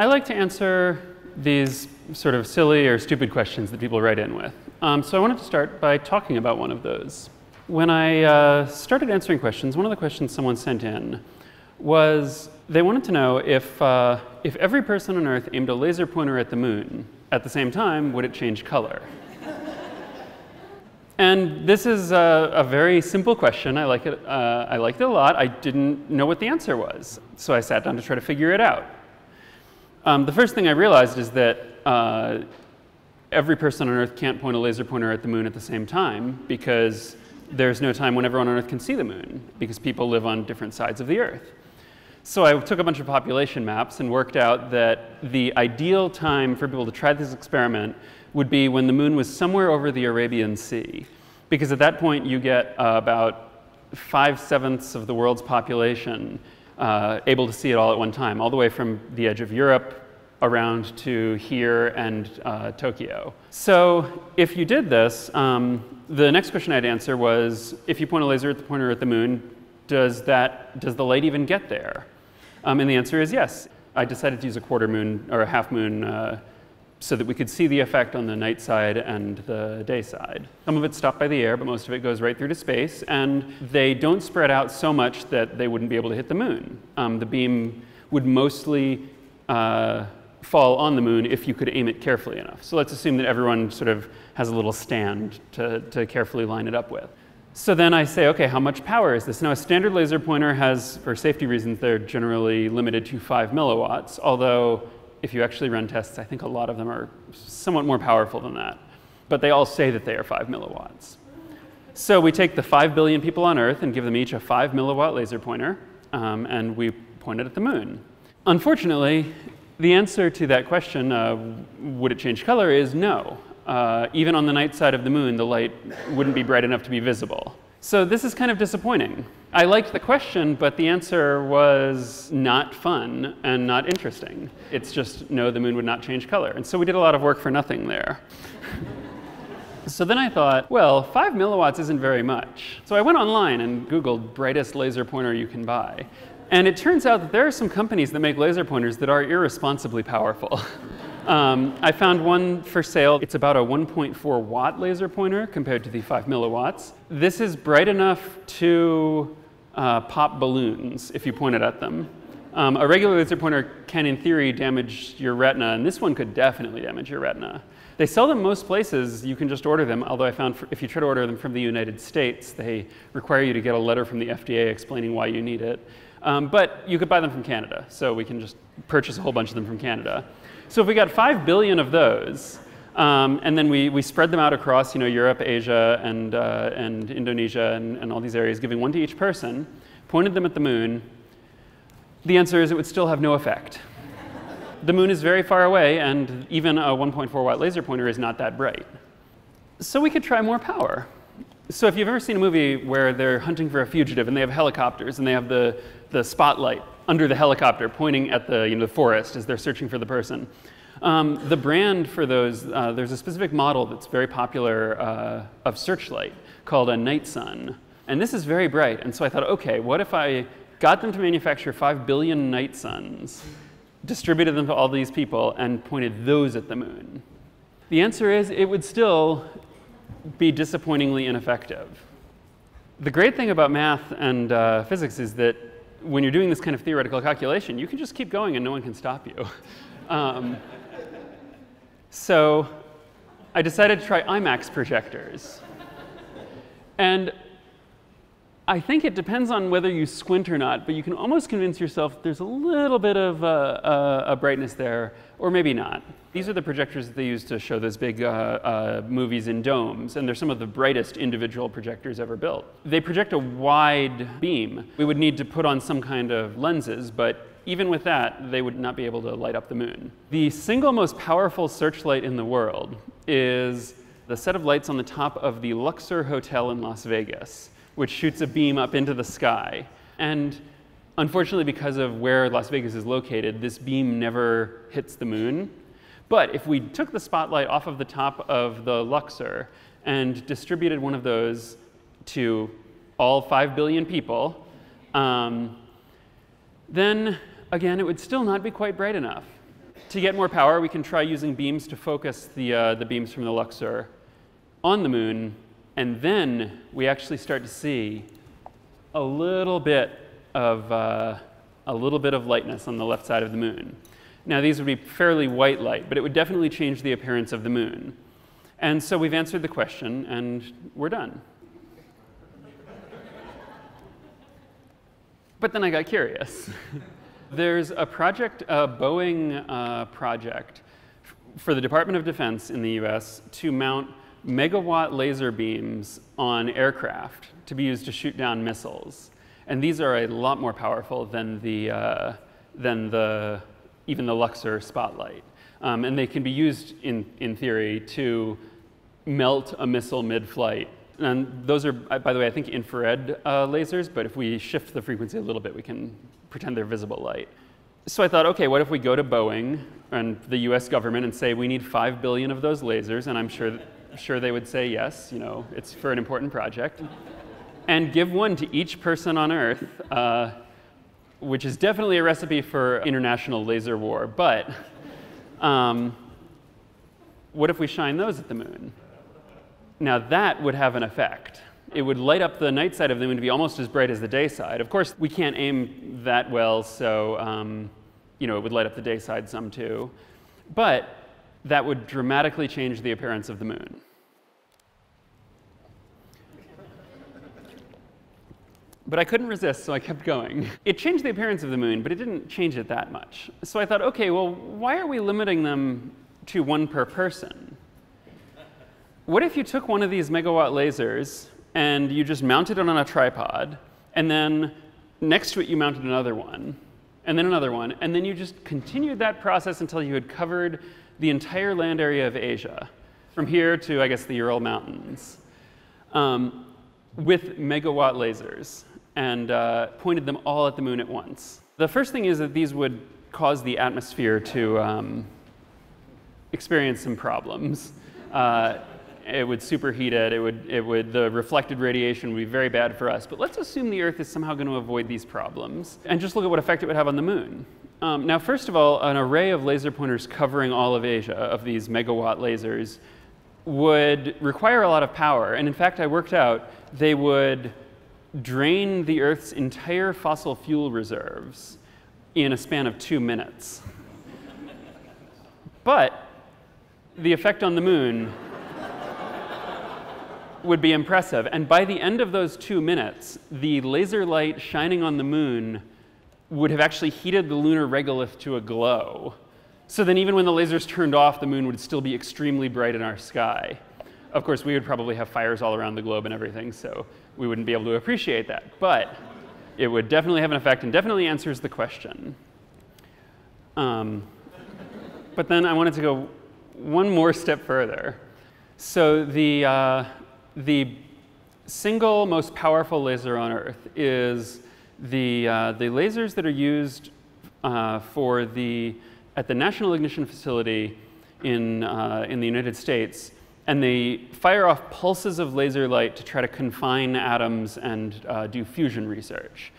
I like to answer these sort of silly or stupid questions that people write in with. Um, so I wanted to start by talking about one of those. When I uh, started answering questions, one of the questions someone sent in was they wanted to know if, uh, if every person on Earth aimed a laser pointer at the moon at the same time, would it change color? and this is a, a, very simple question. I like it. Uh, I liked it a lot. I didn't know what the answer was, so I sat down to try to figure it out. Um, the first thing I realized is that uh, every person on Earth can't point a laser pointer at the moon at the same time because there's no time when everyone on Earth can see the moon because people live on different sides of the Earth. So I took a bunch of population maps and worked out that the ideal time for people to try this experiment would be when the moon was somewhere over the Arabian Sea. Because at that point you get uh, about five-sevenths of the world's population uh, able to see it all at one time, all the way from the edge of Europe around to here and uh, Tokyo. So if you did this, um, the next question I'd answer was, if you point a laser at the pointer at the moon, does, that, does the light even get there? Um, and the answer is yes. I decided to use a quarter moon or a half moon uh, so that we could see the effect on the night side and the day side. Some of it's stopped by the air, but most of it goes right through to space, and they don't spread out so much that they wouldn't be able to hit the moon. Um, the beam would mostly uh, fall on the moon if you could aim it carefully enough. So let's assume that everyone sort of has a little stand to, to carefully line it up with. So then I say, okay, how much power is this? Now, a standard laser pointer has, for safety reasons, they're generally limited to 5 milliwatts, although if you actually run tests, I think a lot of them are somewhat more powerful than that. But they all say that they are 5 milliwatts. So we take the 5 billion people on Earth and give them each a 5 milliwatt laser pointer, um, and we point it at the moon. Unfortunately, the answer to that question, uh, would it change color, is no. Uh, even on the night side of the moon, the light wouldn't be bright enough to be visible. So this is kind of disappointing. I liked the question, but the answer was not fun and not interesting. It's just, no, the moon would not change color. And so we did a lot of work for nothing there. so then I thought, well, five milliwatts isn't very much. So I went online and Googled brightest laser pointer you can buy. And it turns out that there are some companies that make laser pointers that are irresponsibly powerful. Um, I found one for sale. It's about a 1.4 watt laser pointer compared to the 5 milliwatts. This is bright enough to uh, pop balloons if you point it at them. Um, a regular laser pointer can, in theory, damage your retina, and this one could definitely damage your retina. They sell them most places. You can just order them, although I found if you try to order them from the United States, they require you to get a letter from the FDA explaining why you need it. Um, but you could buy them from Canada, so we can just purchase a whole bunch of them from Canada. So if we got 5 billion of those, um, and then we, we spread them out across you know, Europe, Asia, and, uh, and Indonesia, and, and all these areas, giving one to each person, pointed them at the moon, the answer is it would still have no effect. the moon is very far away, and even a 1.4 watt laser pointer is not that bright. So we could try more power. So if you've ever seen a movie where they're hunting for a fugitive and they have helicopters and they have the, the spotlight under the helicopter pointing at the, you know, the forest as they're searching for the person. Um, the brand for those, uh, there's a specific model that's very popular uh, of searchlight called a Nightsun. And this is very bright. And so I thought, okay, what if I got them to manufacture 5 billion Nightsuns, distributed them to all these people, and pointed those at the moon? The answer is it would still be disappointingly ineffective. The great thing about math and uh, physics is that when you're doing this kind of theoretical calculation, you can just keep going and no one can stop you. um, so I decided to try IMAX projectors. And I think it depends on whether you squint or not, but you can almost convince yourself there's a little bit of uh, uh, a brightness there, or maybe not. These are the projectors that they use to show those big uh, uh, movies in domes, and they're some of the brightest individual projectors ever built. They project a wide beam. We would need to put on some kind of lenses, but even with that, they would not be able to light up the moon. The single most powerful searchlight in the world is the set of lights on the top of the Luxor Hotel in Las Vegas which shoots a beam up into the sky. And unfortunately, because of where Las Vegas is located, this beam never hits the moon. But if we took the spotlight off of the top of the Luxor and distributed one of those to all 5 billion people, um, then again, it would still not be quite bright enough. to get more power, we can try using beams to focus the, uh, the beams from the Luxor on the moon, and then we actually start to see a little bit of, uh, a little bit of lightness on the left side of the moon. Now, these would be fairly white light, but it would definitely change the appearance of the moon. And so we've answered the question, and we're done. but then I got curious. There's a project, a Boeing uh, project for the Department of Defense in the US to mount megawatt laser beams on aircraft to be used to shoot down missiles. And these are a lot more powerful than the, uh, than the even the Luxor spotlight. Um, and they can be used in, in theory to melt a missile mid-flight. And those are, by the way, I think infrared uh, lasers, but if we shift the frequency a little bit, we can pretend they're visible light. So I thought, okay, what if we go to Boeing and the US government and say we need 5 billion of those lasers, and I'm sure, sure they would say yes, you know, it's for an important project, and give one to each person on Earth uh, which is definitely a recipe for international laser war. But um, what if we shine those at the moon? Now that would have an effect. It would light up the night side of the moon to be almost as bright as the day side. Of course, we can't aim that well, so um, you know it would light up the day side some too. But that would dramatically change the appearance of the moon. But I couldn't resist, so I kept going. It changed the appearance of the moon, but it didn't change it that much. So I thought, okay, well, why are we limiting them to one per person? What if you took one of these megawatt lasers and you just mounted it on a tripod, and then next to it you mounted another one, and then another one, and then you just continued that process until you had covered the entire land area of Asia, from here to, I guess, the Ural Mountains, um, with megawatt lasers and uh, pointed them all at the moon at once. The first thing is that these would cause the atmosphere to um, experience some problems. Uh, it would superheat it, it would, it would, the reflected radiation would be very bad for us. But let's assume the Earth is somehow going to avoid these problems and just look at what effect it would have on the moon. Um, now, first of all, an array of laser pointers covering all of Asia, of these megawatt lasers, would require a lot of power. And in fact, I worked out they would drain the Earth's entire fossil fuel reserves in a span of two minutes. but the effect on the moon would be impressive. And by the end of those two minutes, the laser light shining on the moon would have actually heated the lunar regolith to a glow. So then even when the lasers turned off, the moon would still be extremely bright in our sky. Of course, we would probably have fires all around the globe and everything, so we wouldn't be able to appreciate that. But it would definitely have an effect and definitely answers the question. Um, but then I wanted to go one more step further. So the, uh, the single most powerful laser on Earth is the, uh, the lasers that are used uh, for the, at the National Ignition Facility in, uh, in the United States and they fire off pulses of laser light to try to confine atoms and uh, do fusion research.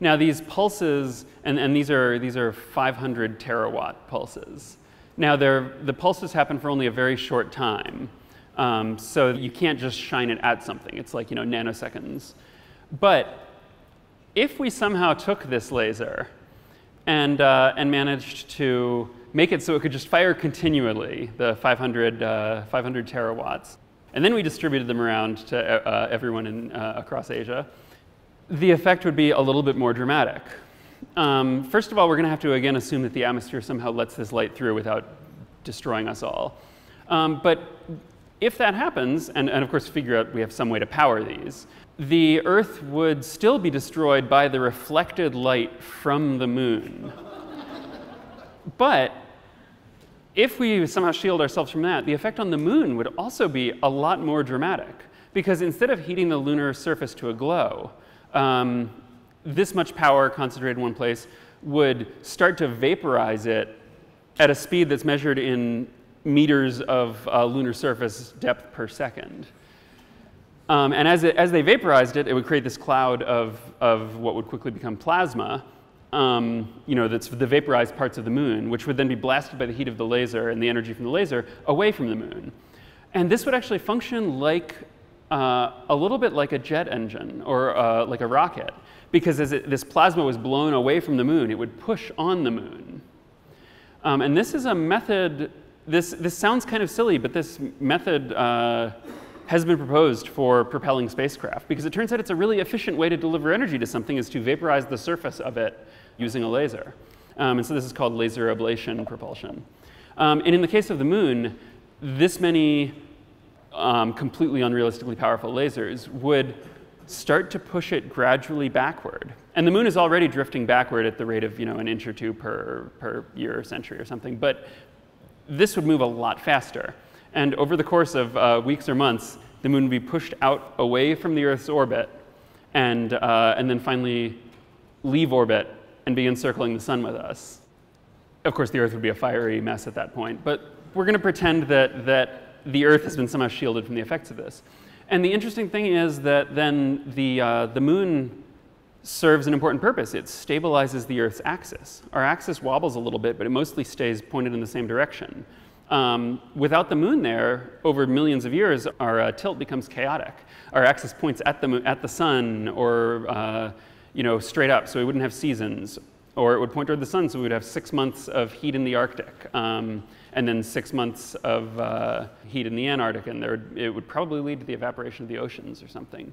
Now these pulses, and, and these, are, these are 500 terawatt pulses. Now the pulses happen for only a very short time. Um, so you can't just shine it at something. It's like, you know, nanoseconds. But if we somehow took this laser and, uh, and managed to make it so it could just fire continually, the 500, uh, 500 terawatts. And then we distributed them around to uh, everyone in, uh, across Asia. The effect would be a little bit more dramatic. Um, first of all, we're going to have to again assume that the atmosphere somehow lets this light through without destroying us all. Um, but if that happens, and, and of course figure out we have some way to power these, the Earth would still be destroyed by the reflected light from the moon. but if we somehow shield ourselves from that, the effect on the moon would also be a lot more dramatic. Because instead of heating the lunar surface to a glow, um, this much power concentrated in one place would start to vaporize it at a speed that's measured in meters of uh, lunar surface depth per second. Um, and as, it, as they vaporized it, it would create this cloud of, of what would quickly become plasma, um, you know, that's the vaporized parts of the moon, which would then be blasted by the heat of the laser and the energy from the laser away from the moon. And this would actually function like uh, a little bit like a jet engine or uh, like a rocket, because as it, this plasma was blown away from the moon, it would push on the moon. Um, and this is a method, this, this sounds kind of silly, but this method uh, has been proposed for propelling spacecraft because it turns out it's a really efficient way to deliver energy to something is to vaporize the surface of it using a laser. Um, and so this is called laser ablation propulsion. Um, and in the case of the moon, this many um, completely unrealistically powerful lasers would start to push it gradually backward. And the moon is already drifting backward at the rate of you know, an inch or two per, per year or century or something. But this would move a lot faster. And over the course of uh, weeks or months, the moon would be pushed out away from the Earth's orbit and, uh, and then finally leave orbit and begin circling the sun with us. Of course, the Earth would be a fiery mess at that point, but we're going to pretend that, that the Earth has been somehow shielded from the effects of this. And the interesting thing is that then the, uh, the moon serves an important purpose. It stabilizes the Earth's axis. Our axis wobbles a little bit, but it mostly stays pointed in the same direction. Um, without the moon there, over millions of years, our uh, tilt becomes chaotic. Our axis points at the, at the sun or uh, you know, straight up, so we wouldn't have seasons. Or it would point toward the sun, so we would have six months of heat in the Arctic, um, and then six months of uh, heat in the Antarctic, and there, it would probably lead to the evaporation of the oceans or something.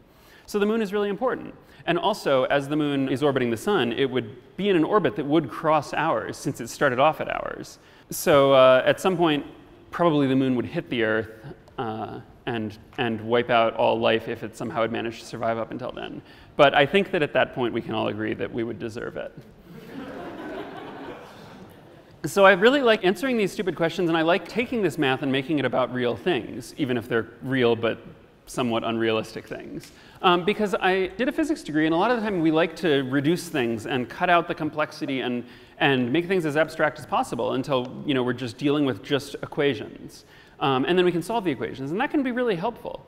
So the moon is really important. And also, as the moon is orbiting the sun, it would be in an orbit that would cross ours, since it started off at ours. So uh, at some point, probably the moon would hit the Earth uh, and, and wipe out all life if it somehow had managed to survive up until then. But I think that at that point, we can all agree that we would deserve it. so I really like answering these stupid questions, and I like taking this math and making it about real things, even if they're real but somewhat unrealistic things. Um, because I did a physics degree, and a lot of the time we like to reduce things and cut out the complexity and, and make things as abstract as possible until you know, we're just dealing with just equations. Um, and then we can solve the equations, and that can be really helpful.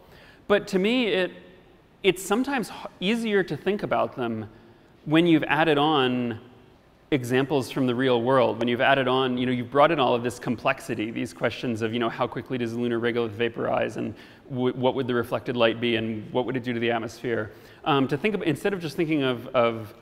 But to me, it, it's sometimes easier to think about them when you've added on examples from the real world, when you've added on, you know, you've brought in all of this complexity, these questions of, you know, how quickly does the lunar regolith vaporize and what would the reflected light be and what would it do to the atmosphere? Um, to think of, instead of just thinking of, of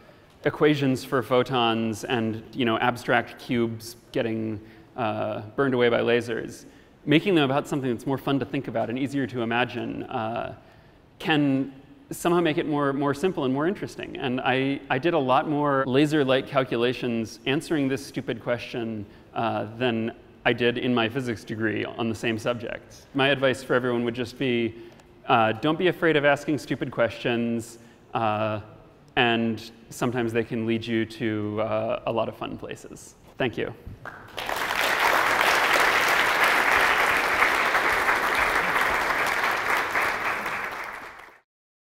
equations for photons and, you know, abstract cubes getting uh, burned away by lasers, making them about something that's more fun to think about and easier to imagine uh, can somehow make it more, more simple and more interesting. And I, I did a lot more laser light calculations answering this stupid question uh, than I did in my physics degree on the same subject. My advice for everyone would just be uh, don't be afraid of asking stupid questions, uh, and sometimes they can lead you to uh, a lot of fun places. Thank you.